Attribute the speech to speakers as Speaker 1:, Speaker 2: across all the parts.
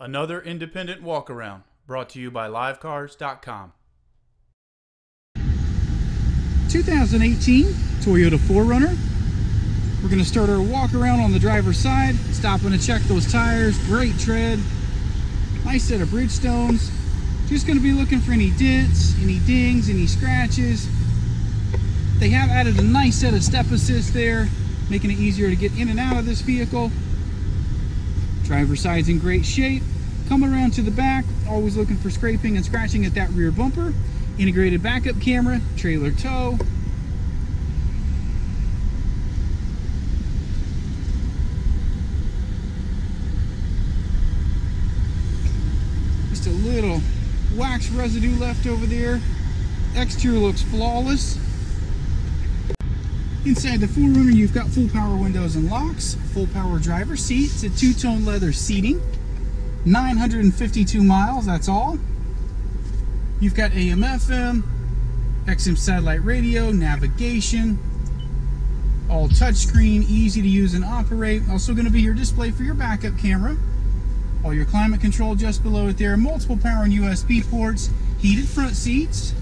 Speaker 1: Another independent walk around brought to you by livecars.com.
Speaker 2: 2018 Toyota 4Runner. We're going to start our walk around on the driver's side, stopping to check those tires, great tread, nice set of Bridgestones. Just going to be looking for any dents, any dings, any scratches. They have added a nice set of step assist there, making it easier to get in and out of this vehicle. Driver side's in great shape. Coming around to the back, always looking for scraping and scratching at that rear bumper. Integrated backup camera, trailer tow. Just a little wax residue left over there. Exterior looks flawless. Inside the 4Runner, you've got full power windows and locks, full power driver seat. It's a two-tone leather seating. 952 miles, that's all. You've got AM, FM, XM satellite radio, navigation, all touchscreen, easy to use and operate. Also going to be your display for your backup camera. All your climate control just below it there. Multiple power and USB ports, heated front seats.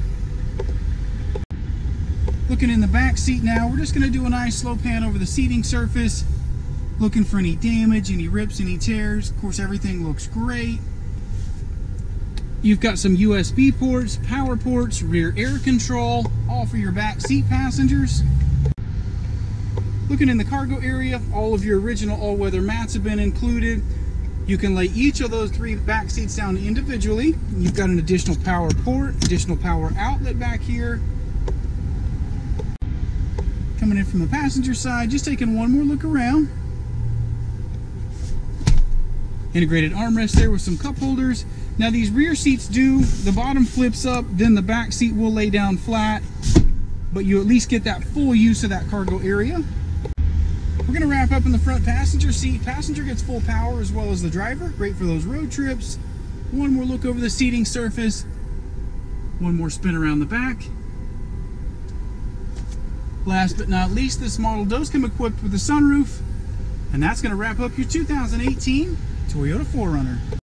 Speaker 2: Looking in the back seat now, we're just going to do a nice slow pan over the seating surface. Looking for any damage, any rips, any tears. Of course, everything looks great. You've got some USB ports, power ports, rear air control, all for your back seat passengers. Looking in the cargo area, all of your original all-weather mats have been included. You can lay each of those three back seats down individually. You've got an additional power port, additional power outlet back here. Coming in from the passenger side, just taking one more look around. Integrated armrest there with some cup holders. Now these rear seats do, the bottom flips up, then the back seat will lay down flat, but you at least get that full use of that cargo area. We're gonna wrap up in the front passenger seat. Passenger gets full power as well as the driver. Great for those road trips. One more look over the seating surface. One more spin around the back. Last but not least, this model does come equipped with a sunroof. And that's gonna wrap up your 2018 Toyota 4Runner.